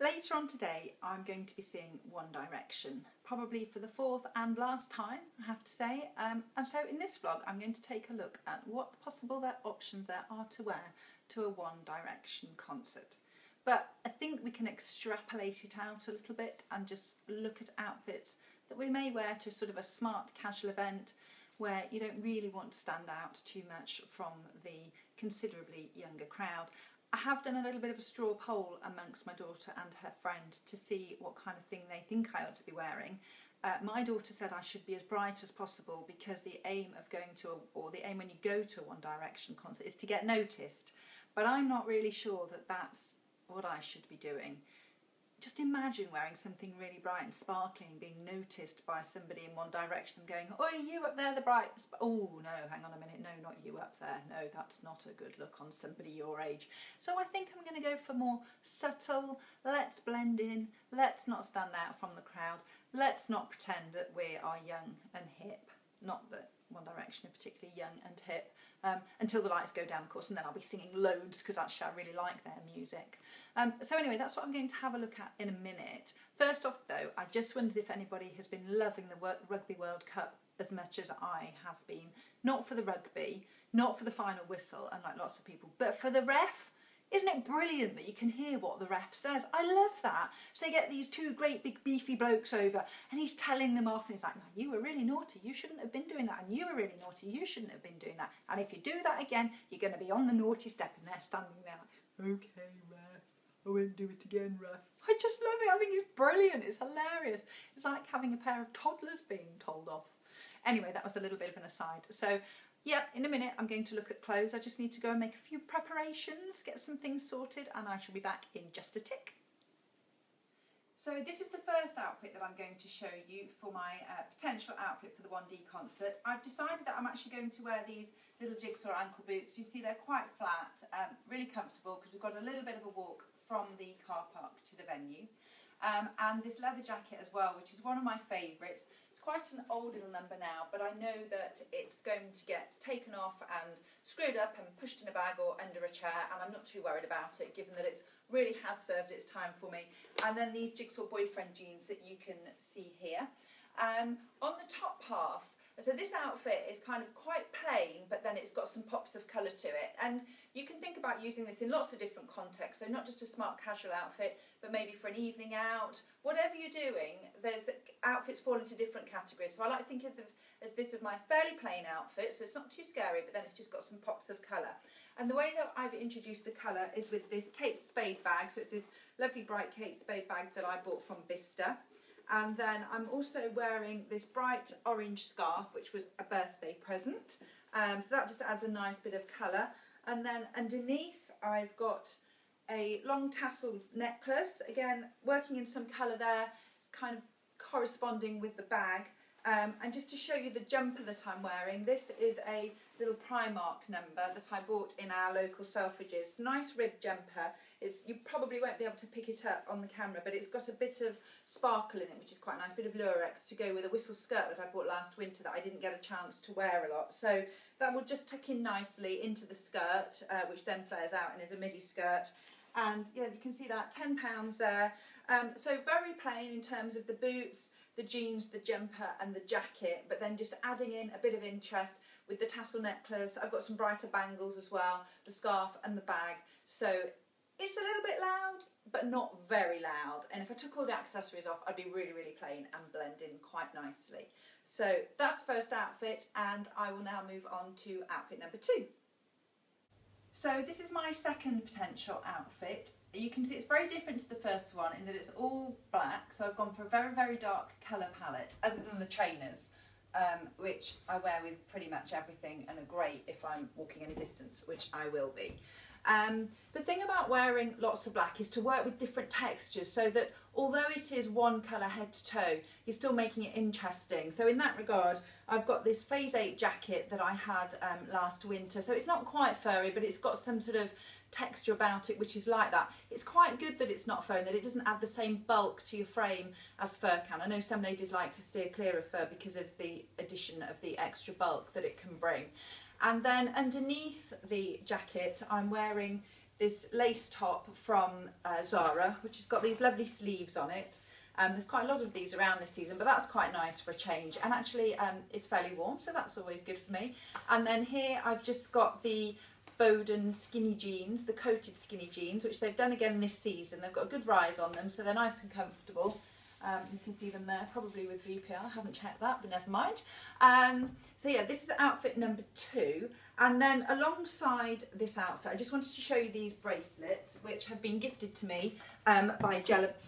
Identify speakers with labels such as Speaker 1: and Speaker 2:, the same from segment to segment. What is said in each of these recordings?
Speaker 1: Later on today, I'm going to be seeing One Direction, probably for the fourth and last time, I have to say. Um, and so in this vlog, I'm going to take a look at what possible there options there are to wear to a One Direction concert. But I think we can extrapolate it out a little bit and just look at outfits that we may wear to sort of a smart casual event where you don't really want to stand out too much from the considerably younger crowd I have done a little bit of a straw poll amongst my daughter and her friend to see what kind of thing they think I ought to be wearing. Uh, my daughter said I should be as bright as possible because the aim of going to, a, or the aim when you go to a One Direction concert is to get noticed. But I'm not really sure that that's what I should be doing just imagine wearing something really bright and sparkling, being noticed by somebody in One Direction, going, "Oh, you up there, the bright." oh no, hang on a minute, no, not you up there. No, that's not a good look on somebody your age. So I think I'm going to go for more subtle. Let's blend in. Let's not stand out from the crowd. Let's not pretend that we are young and hip. Not that particularly young and hip um, until the lights go down, of course, and then I'll be singing loads because actually I really like their music. Um, so anyway, that's what I'm going to have a look at in a minute. First off, though, I just wondered if anybody has been loving the Rugby World Cup as much as I have been. Not for the rugby, not for the final whistle, unlike lots of people, but for the ref. Isn't it brilliant that you can hear what the ref says? I love that. So they get these two great big beefy blokes over and he's telling them off and he's like, no, you were really naughty. You shouldn't have been doing that. And you were really naughty. You shouldn't have been doing that. And if you do that again, you're going to be on the naughty step and they're standing there like, okay, ref, I won't do it again, ref. I just love it. I think it's brilliant. It's hilarious. It's like having a pair of toddlers being told off. Anyway, that was a little bit of an aside. So Yep, in a minute I'm going to look at clothes. I just need to go and make a few preparations, get some things sorted, and I shall be back in just a tick. So this is the first outfit that I'm going to show you for my uh, potential outfit for the 1D concert. I've decided that I'm actually going to wear these little Jigsaw ankle boots. Do you see they're quite flat, um, really comfortable because we've got a little bit of a walk from the car park to the venue. Um, and this leather jacket as well, which is one of my favourites quite an old little number now, but I know that it's going to get taken off and screwed up and pushed in a bag or under a chair, and I'm not too worried about it, given that it really has served its time for me. And then these Jigsaw Boyfriend jeans that you can see here. Um, on the top half, so this outfit is kind of quite plain, but then it's got some pops of colour to it. And you can think about using this in lots of different contexts. So not just a smart casual outfit, but maybe for an evening out. Whatever you're doing, there's outfits fall into different categories. So I like to think of as this as my fairly plain outfit, so it's not too scary, but then it's just got some pops of colour. And the way that I've introduced the colour is with this Kate Spade bag. So it's this lovely bright Kate Spade bag that I bought from Bicester. And then I'm also wearing this bright orange scarf, which was a birthday present. Um, so that just adds a nice bit of colour. And then underneath, I've got a long tassel necklace. Again, working in some colour there, kind of corresponding with the bag. Um, and just to show you the jumper that I'm wearing, this is a little Primark number that I bought in our local Selfridges. Nice rib jumper. It's, you probably won't be able to pick it up on the camera, but it's got a bit of sparkle in it, which is quite nice. A bit of lurex to go with a Whistles skirt that I bought last winter that I didn't get a chance to wear a lot. So that will just tuck in nicely into the skirt, uh, which then flares out and is a midi skirt. And yeah, you can see that, £10 there. Um, so very plain in terms of the boots, the jeans, the jumper and the jacket, but then just adding in a bit of interest with the tassel necklace. I've got some brighter bangles as well, the scarf and the bag. So it's a little bit loud, but not very loud. And if I took all the accessories off, I'd be really, really plain and blend in quite nicely. So that's the first outfit and I will now move on to outfit number two. So this is my second potential outfit. You can see it's very different to the first one in that it's all black. So I've gone for a very, very dark colour palette, other than the trainers, um, which I wear with pretty much everything and are great if I'm walking any distance, which I will be. Um, the thing about wearing lots of black is to work with different textures so that although it is one colour head to toe, you're still making it interesting. So in that regard, I've got this Phase 8 jacket that I had um, last winter. So it's not quite furry, but it's got some sort of texture about it which is like that. It's quite good that it's not fur that it doesn't add the same bulk to your frame as fur can. I know some ladies like to steer clear of fur because of the addition of the extra bulk that it can bring. And then underneath the jacket, I'm wearing this lace top from uh, Zara, which has got these lovely sleeves on it. Um, there's quite a lot of these around this season, but that's quite nice for a change. And actually, um, it's fairly warm, so that's always good for me. And then here I've just got the Boden skinny jeans, the coated skinny jeans, which they've done again this season. They've got a good rise on them, so they're nice and comfortable. Um, you can see them there, probably with VPL. I haven't checked that, but never mind. Um, so yeah, this is outfit number two. And then alongside this outfit, I just wanted to show you these bracelets, which have been gifted to me um, by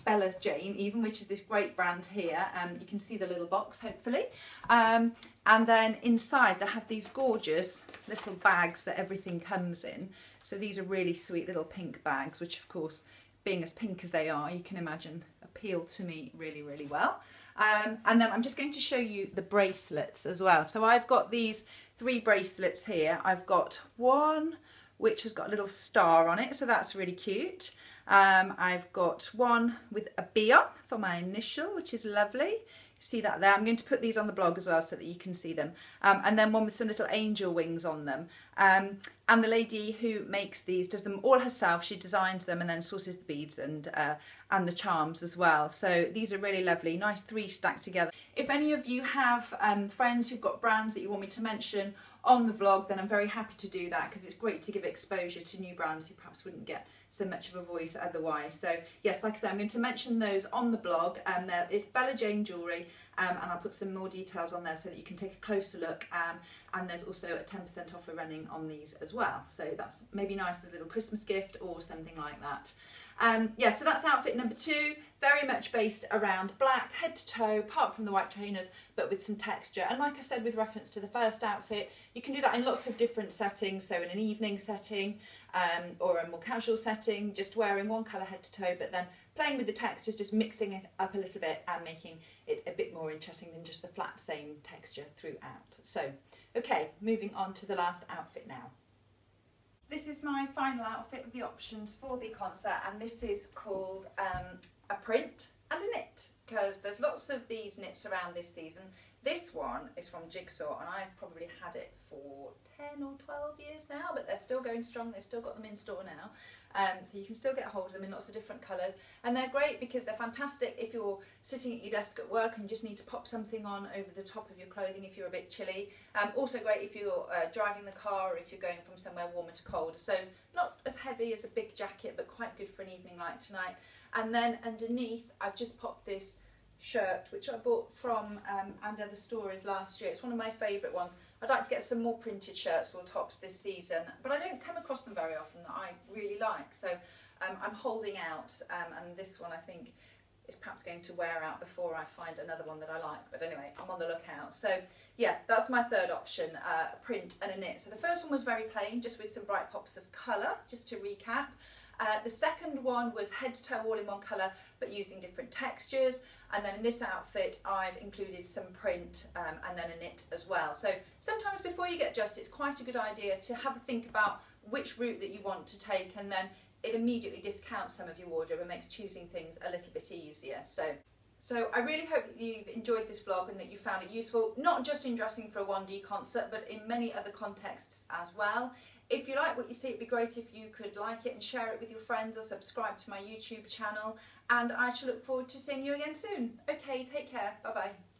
Speaker 1: Bella Jane, even, which is this great brand here. Um, you can see the little box, hopefully. Um, and then inside, they have these gorgeous little bags that everything comes in. So these are really sweet little pink bags, which of course, being as pink as they are, you can imagine appeal to me really, really well. Um, and then I'm just going to show you the bracelets as well. So I've got these three bracelets here. I've got one which has got a little star on it, so that's really cute. Um, I've got one with a B on for my initial, which is lovely see that there. I'm going to put these on the blog as well so that you can see them. Um, and then one with some little angel wings on them. Um, and the lady who makes these does them all herself. She designs them and then sources the beads and uh, and the charms as well. So these are really lovely, nice three stacked together. If any of you have um, friends who've got brands that you want me to mention on the vlog, then I'm very happy to do that because it's great to give exposure to new brands who perhaps wouldn't get so much of a voice otherwise. So yes, like I said, I'm going to mention those on the blog. Um, there, it's Bella Jane Jewellery um, and I'll put some more details on there so that you can take a closer look. Um, and there's also a 10% offer running on these as well. So that's maybe nice as a little Christmas gift or something like that. Um, yeah, so that's outfit number two, very much based around black, head to toe, apart from the white trainers, but with some texture. And like I said, with reference to the first outfit, you can do that in lots of different settings. So in an evening setting um, or a more casual setting, just wearing one colour head to toe, but then playing with the textures, just mixing it up a little bit and making it a bit more interesting than just the flat same texture throughout. So, okay, moving on to the last outfit now. This is my final outfit of the options for the concert and this is called um, a print and a knit because there's lots of these knits around this season. This one is from Jigsaw and I've probably had it for 10 or 12 years now but they're still going strong, they've still got them in store now. Um, so you can still get hold of them in lots of different colours and they're great because they're fantastic if you're sitting at your desk at work and you just need to pop something on over the top of your clothing if you're a bit chilly. Um, also great if you're uh, driving the car or if you're going from somewhere warmer to cold. So not as heavy as a big jacket but quite good for an evening like tonight. And then underneath I've just popped this shirt which I bought from um, And Other Stories last year. It's one of my favourite ones. I'd like to get some more printed shirts or tops this season, but I don't come across them very often that I really like. So um, I'm holding out, um, and this one I think is perhaps going to wear out before I find another one that I like. But anyway, I'm on the lookout. So yeah, that's my third option, uh, print and a knit. So the first one was very plain, just with some bright pops of colour, just to recap. Uh, the second one was head to toe all in one colour but using different textures and then in this outfit I've included some print um, and then a knit as well. So sometimes before you get dressed it's quite a good idea to have a think about which route that you want to take and then it immediately discounts some of your wardrobe and makes choosing things a little bit easier. So so I really hope that you've enjoyed this vlog and that you found it useful, not just in dressing for a 1D concert, but in many other contexts as well. If you like what you see, it'd be great if you could like it and share it with your friends or subscribe to my YouTube channel. And I shall look forward to seeing you again soon. Okay, take care. Bye-bye.